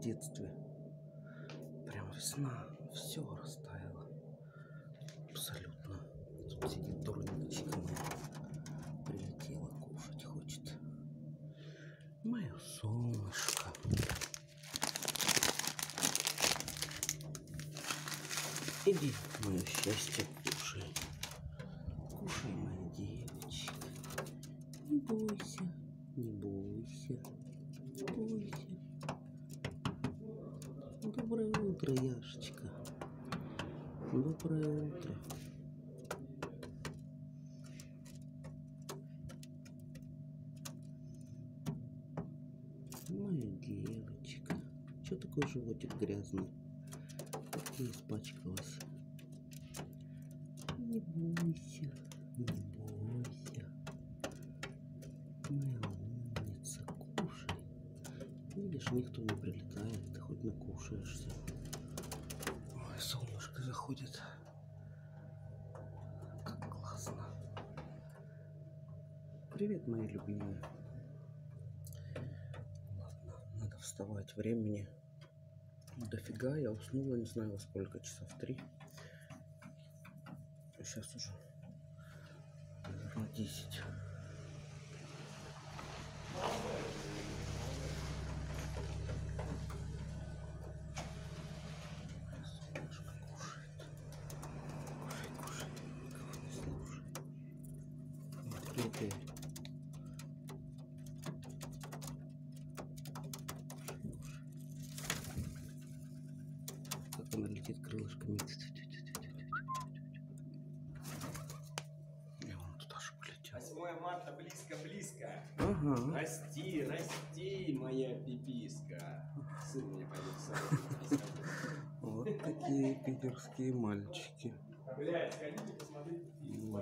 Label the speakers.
Speaker 1: детстве. Прям весна, все растаяло. Абсолютно. Тут сидит дурничка. Прилетела, кушать хочет. Мое солнышко. Иди, мое счастье, кушай. Кушай, моя девочка. Не бойся, не бойся, не бойся. Доброе утро, Яшечка. Доброе утро. Моя девочка. Че такой животик грязный? Как ты испачкалась? Не бойся, не бойся. Моя умница, кушай. Видишь, никто не прилетает, ты хоть накушаешься. Заходит. Как классно. Привет, мои любимые. Ладно, надо вставать. Времени дофига. Я уснула, не знаю во сколько, часов три. Сейчас уже, наверное, 10. Солнышко кушает. Кушай, кушай, никого не слушай. Кушай. Как она летит крылышками. И вон туда же полетел.
Speaker 2: 8 марта близко-близко.
Speaker 1: Ага.
Speaker 2: Расти, расти, моя пиписка. Сын мне пойдет.
Speaker 1: Вот такие питерские мальчики.
Speaker 2: Блять, сходите посмотрите фильм.